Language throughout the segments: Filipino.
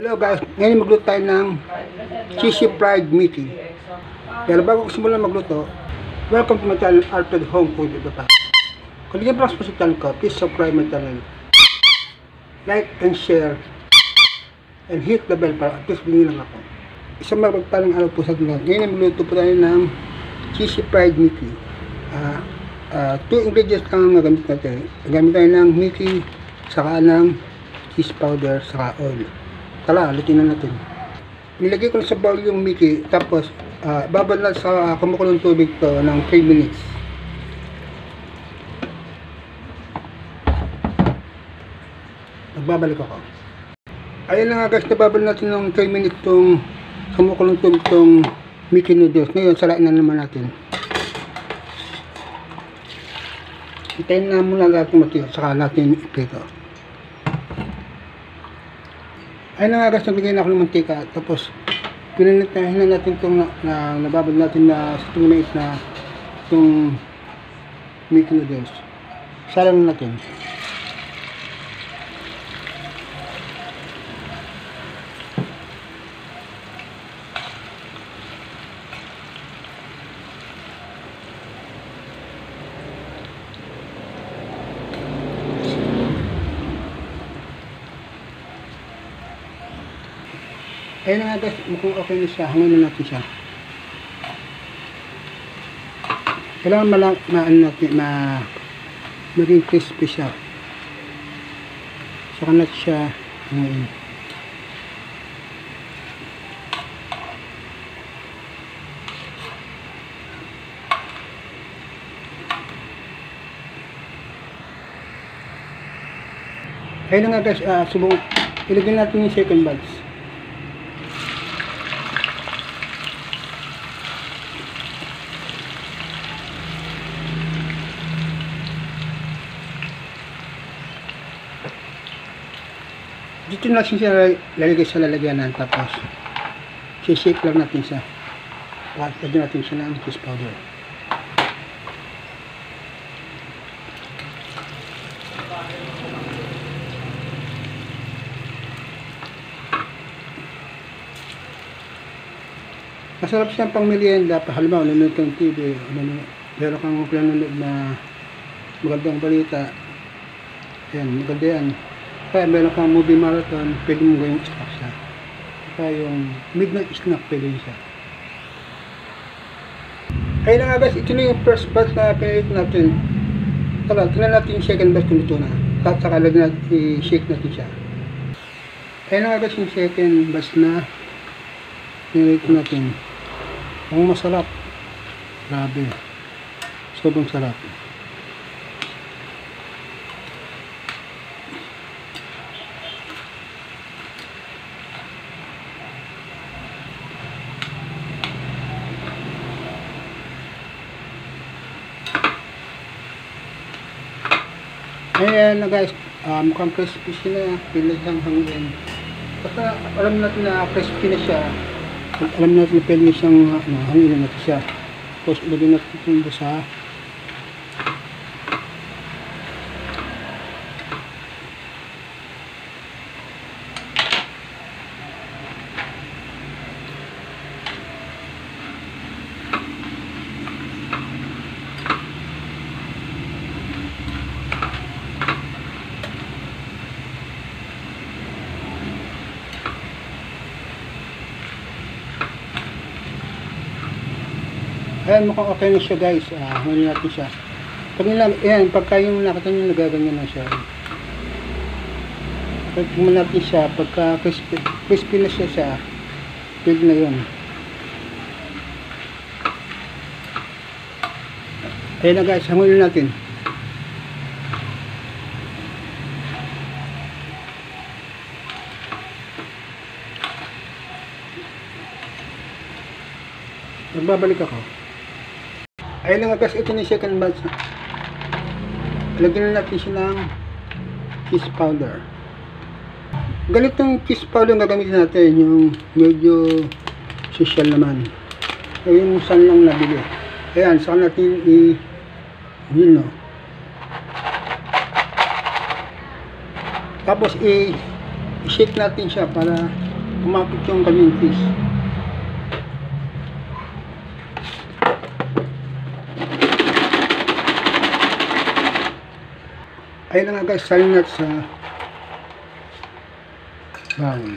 Hello guys, ngayon magluto tayo ng cheesy fried meaty. Pero bago ko simulan magluto, welcome to my channel, Alfred Home Food Iba pa. Kung hindi pa sa channel ko, please subscribe my channel. Like and share and hit the bell para at least bingin lang ako. Isang mapagpalang araw po sa atin lahat. Ngayon magluto po tayo ng cheesy fried meaty. Ah, ah, two ingredients lang ang nagamit natin. Nagamit tayo ng meaty, saka ng cheese powder, saka oil. Tala, lutin na natin. Nilagay ko na sa bowl yung Mickey, tapos uh, babal na sa kumukulong tubig to ng 3 minutes. Magbabalik ako. Ayun na nga guys, nababal natin ng 3 minutes tong kumukulong tubig tong Mickey noodles. Ngayon, salain na naman natin. Hintayin na muna natin mati, saka natin iprito. Ayun na nga guys, nagbigay na ako ng mantika. Tapos, pinanitahin na natin itong na, na, nababad natin na sa 2 minutes na itong Mickey noodles. Salang natin. Ayun nga guys, mukhang okay na siya. Hangin na natin siya. Kailangan mala, ma, ano natin, ma, maging crispy siya. Saka natin siya hangin. Ayun nga guys, uh, subong, ilagay natin yung second batch. Dito na siya lalagay sa lalagyanan tapos shake lang natin siya. Lagyan natin siya ng cheese powder. Masarap siyang pang merienda pa halimbawa nanonood kang TV ano, meron kang pinanonood na magandang balita. Yan maganda yan kaya meron kang movie marathon, pwede mo gawing snack siya. Kaya yung midnight snack pwede siya. Kaya na nga guys, ito na yung first batch na pinalit natin. Tala, tingnan natin yung second batch kung ito na. Tapos saka lagyan natin, i-shake natin siya. Kaya na nga guys, yung second batch na pinalit natin. Ang masarap. Grabe. Sobrang sarap. Ayan na guys, uh, mukhang crispy siya na, pila siyang hangin. Basta alam natin na crispy na siya, alam natin na pwede siyang ano, hangin natin siya. Tapos ilagay natin ito sa Ayan, mukhang okay na siya guys. Ah, huli natin siya. Pag nila, ayan, pagka yung nakita nyo nagaganyan na siya. Pag natin siya, pagka crispy, crispy na siya siya, pwede na yun. Ayan na guys, hangulin natin. Magbabalik ako. Ayun na nga guys, ito na second batch. Lagyan na natin siya ng cheese powder. Ganitong cheese powder na gagamitin natin, yung medyo social naman. Ayun saan lang nabili. Ayan, saan natin i yun no. Tapos i-shake natin siya para kumapit yung kanyang fish. Ayun na nga guys, natin sa bawang.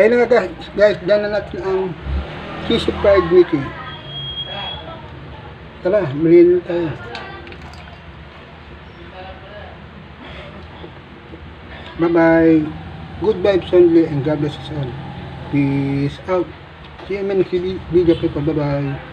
Ayun nga guys, guys, dyan na natin ang cheesy fried Mickey. Tara, maliin na tayo. Bye-bye. Good vibes only and God bless us all. Peace out. See you in the next video. Bye-bye.